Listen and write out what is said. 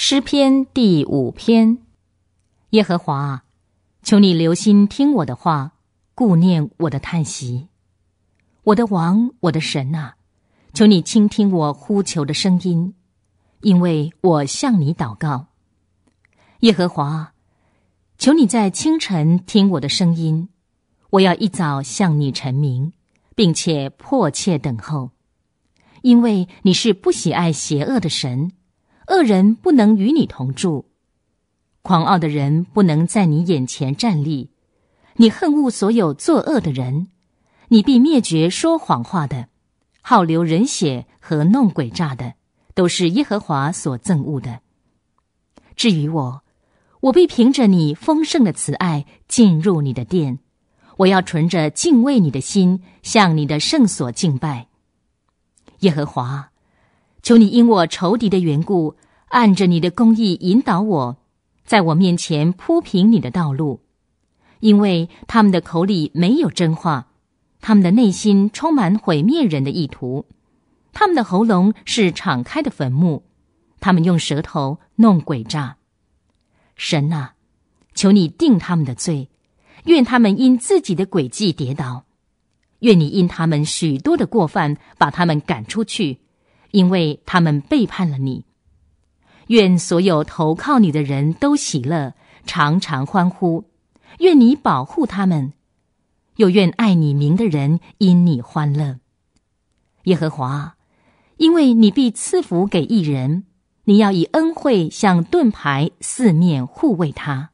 诗篇第五篇，耶和华，求你留心听我的话，顾念我的叹息。我的王，我的神啊，求你倾听我呼求的声音，因为我向你祷告。耶和华，求你在清晨听我的声音，我要一早向你陈明，并且迫切等候，因为你是不喜爱邪恶的神。恶人不能与你同住，狂傲的人不能在你眼前站立。你恨恶所有作恶的人，你必灭绝说谎话的，好流人血和弄诡诈的，都是耶和华所憎恶的。至于我，我必凭着你丰盛的慈爱进入你的殿，我要存着敬畏你的心，向你的圣所敬拜。耶和华。求你因我仇敌的缘故，按着你的公义引导我，在我面前铺平你的道路，因为他们的口里没有真话，他们的内心充满毁灭人的意图，他们的喉咙是敞开的坟墓，他们用舌头弄诡诈。神啊，求你定他们的罪，愿他们因自己的诡计跌倒，愿你因他们许多的过犯把他们赶出去。因为他们背叛了你，愿所有投靠你的人都喜乐，常常欢呼。愿你保护他们，又愿爱你名的人因你欢乐。耶和华，因为你必赐福给一人，你要以恩惠像盾牌四面护卫他。